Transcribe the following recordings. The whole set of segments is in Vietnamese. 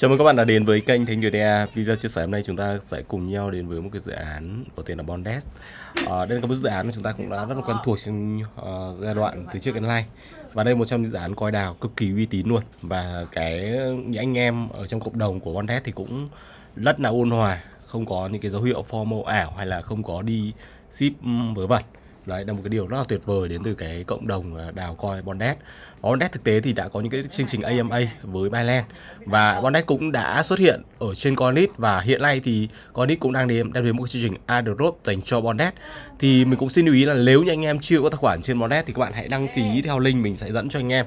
Chào mừng các bạn đã đến với kênh Thánh Người DA Video chia sẻ hôm nay chúng ta sẽ cùng nhau đến với một cái dự án có tên là Bondes. À, Đây là một dự án mà chúng ta cũng đã rất là quen thuộc trong uh, ờ, giai đoạn từ trước đến nay. Và đây là một trong những dự án coi đào cực kỳ uy tín luôn. Và cái những anh em ở trong cộng đồng của Bondes thì cũng rất là ôn hòa Không có những cái dấu hiệu formal ảo hay là không có đi ship vớ vẩn. Đấy là một cái điều rất là tuyệt vời đến từ cái cộng đồng à, đào coi Bondet. Bondet thực tế thì đã có những cái chương trình AMA với Byland và Bondet cũng đã xuất hiện ở trên Coinlist và hiện nay thì Coinlist cũng đang đem đem đến một cái chương trình Adrop dành cho Bondet. Thì mình cũng xin lưu ý là nếu như anh em chưa có tài khoản trên Bondet thì các bạn hãy đăng ký theo link mình sẽ dẫn cho anh em.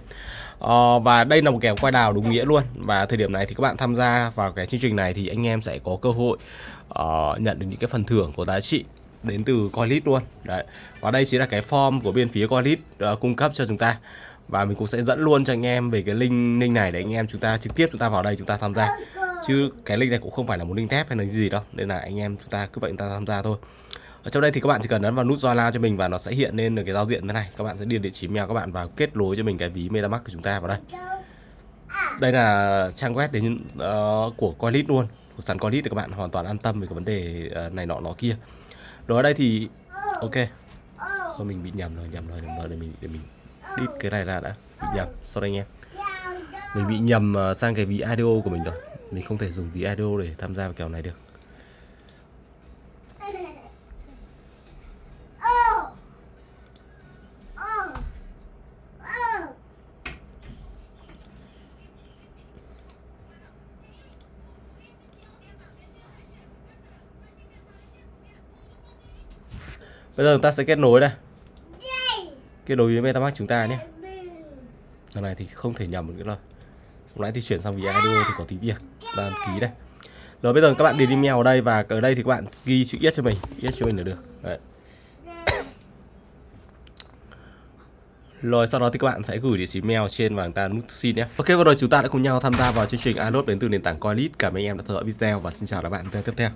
Ờ, và đây là một kèo quay đào đúng nghĩa luôn và thời điểm này thì các bạn tham gia vào cái chương trình này thì anh em sẽ có cơ hội uh, nhận được những cái phần thưởng có giá trị đến từ Coilit luôn. Đấy. Và đây chính là cái form của bên phía Coilit uh, ờ, cung cấp cho chúng ta. Và mình cũng sẽ dẫn luôn cho anh em về cái link link này để anh em chúng ta trực tiếp chúng ta vào đây chúng ta tham gia. Chứ cái link này cũng không phải là một link thép hay là gì đâu nên là anh em chúng ta cứ vậy chúng ta tham gia thôi. Ở trong đây thì các bạn chỉ cần ấn vào nút join cho mình và nó sẽ hiện lên được cái giao diện thế này. Các bạn sẽ điền địa chỉ mail các bạn vào kết nối cho mình cái ví metamask của chúng ta vào đây. Đây là trang web đến uh, của coilit luôn của sàn coilit thì các bạn hoàn toàn an tâm về cái vấn đề uh, này nọ nó kia rồi ở đây thì ok. Thôi mình bị nhầm rồi nhầm rồi nhầm rồi để mình để mình đít cái này ra đã. Bị nhầm sorry anh em. Mình bị nhầm ờ, sang cái ví IDO của mình rồi. Mình không thể dùng ví IDO để tham gia vào kèo này được Bây giờ chúng ta sẽ kết nối đây. Kết nối với Metamask chúng ta nhé. Lần này thì không thể nhầm được rồi Lúc nãy thì chuyển sang vì IDO thì có tí việc. Đăng ký đây. Rồi bây giờ các bạn điền email ở đây Và ở đây thì các bạn ghi chữ yes cho mình. Yes cho mình là được. Đấy. Rồi sau đó thì các bạn sẽ gửi địa chỉ mail trên và người ta nút xin nhé. Ok vừa rồi chúng ta đã cùng nhau tham gia vào chương trình Alot đến từ nền tảng Coinlist. Cảm ơn anh em đã theo dõi video và xin chào các bạn tiếp theo.